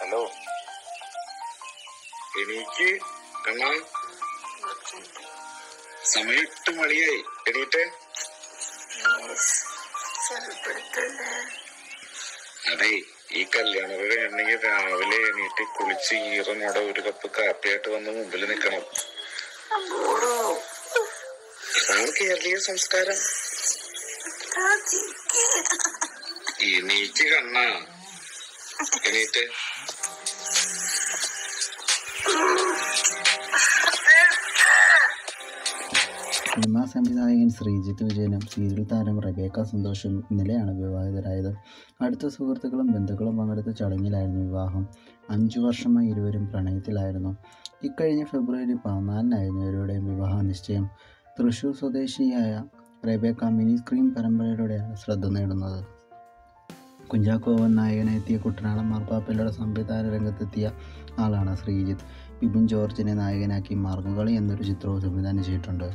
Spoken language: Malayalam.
ഹലോ. എനിക്ക് കണ്ണാ. സമയം എട്ട് മണിയായി. എണീറ്റ്. അതെ ഈ കല്യാണത്തിന് എണ്ണെങ്കിൽ രാവിലെ എണീറ്റ് കുളിച്ച് ഈറനോടെ ഒരു കപ്പ് കാപ്പിയായിട്ട് വന്ന് മുമ്പിൽ നിൽക്കണം. അതാണ് കേരളീയ സംസ്കാരം. എണീക്ക് കണ്ണാ. എണീറ്റ്. സിനിമാ സംവിധായകൻ ശ്രീജിത്ത് വിജയനും സീരിയൽ താരം റബേക്ക സന്തോഷും ഇന്നലെയാണ് വിവാഹിതരായത്. അടുത്ത സുഹൃത്തുക്കളും ബന്ധുക്കളും പങ്കെടുത്ത ചടങ്ങിലായിരുന്നു വിവാഹം. അഞ്ചു വർഷമായി ഇരുവരും പ്രണയത്തിലായിരുന്നു. ഇക്കഴിഞ്ഞ ഫെബ്രുവരി പതിനാലിനായിരുന്നു ഇവരുടെയും വിവാഹ നിശ്ചയം. തൃശൂർ സ്വദേശിയായ റബേക്ക മിനി സ്ക്രീൻ പരമ്പരയിലൂടെയാണ് ശ്രദ്ധ നേടുന്നത്. കുഞ്ചാക്കോവൻ നായകനെത്തിയ കുട്ടനാടൻ മാർപ്പാപ്പയിലൂടെ സംവിധാന രംഗത്തെത്തിയ ആളാണ് ശ്രീജിത്ത്. ബിബിൻ ജോർജിനെ നായകനാക്കി മാർഗംകളി എന്നൊരു ചിത്രവും സംവിധാനം ചെയ്തിട്ടുണ്ട്.